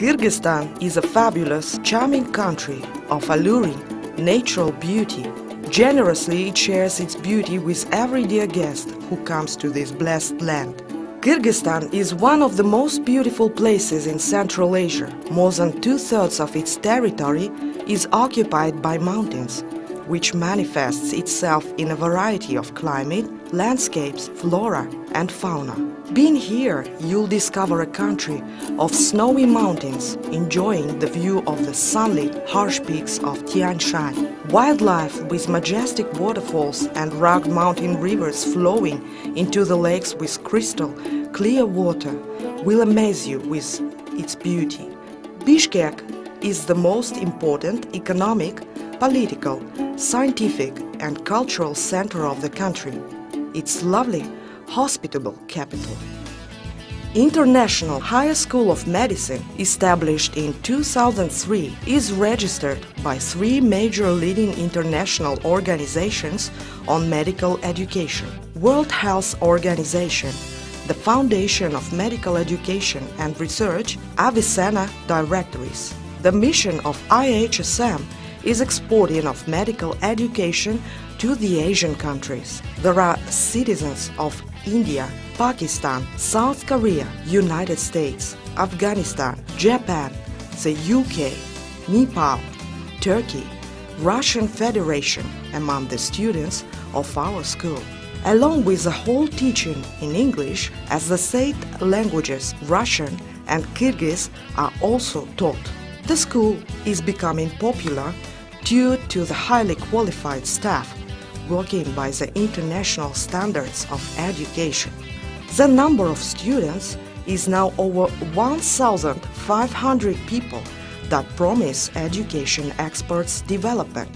Kyrgyzstan is a fabulous, charming country of alluring, natural beauty. Generously it shares its beauty with every dear guest who comes to this blessed land. Kyrgyzstan is one of the most beautiful places in Central Asia. More than two-thirds of its territory is occupied by mountains, which manifests itself in a variety of climate, landscapes, flora and fauna. Being here, you'll discover a country of snowy mountains, enjoying the view of the sunlit, harsh peaks of Tian Shan. Wildlife with majestic waterfalls and rugged mountain rivers flowing into the lakes with crystal clear water will amaze you with its beauty. Bishkek is the most important economic, political, scientific and cultural center of the country. Its lovely, hospitable capital. International Higher School of Medicine, established in 2003, is registered by three major leading international organizations on medical education. World Health Organization, the Foundation of Medical Education and Research, Avicenna Directories. The mission of IHSM is exporting of medical education to the Asian countries. There are citizens of India, Pakistan, South Korea, United States, Afghanistan, Japan, the UK, Nepal, Turkey, Russian Federation among the students of our school. Along with the whole teaching in English, as the state languages Russian and Kyrgyz are also taught. The school is becoming popular due to the highly qualified staff working by the international standards of education. The number of students is now over 1,500 people that promise education experts development.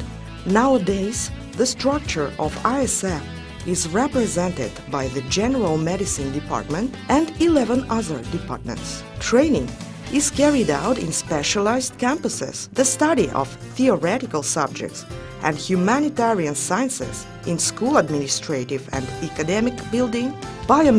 Nowadays, the structure of ISF is represented by the General Medicine Department and 11 other departments. Training is carried out in specialized campuses, the study of theoretical subjects and humanitarian sciences in school administrative and academic building, biomedical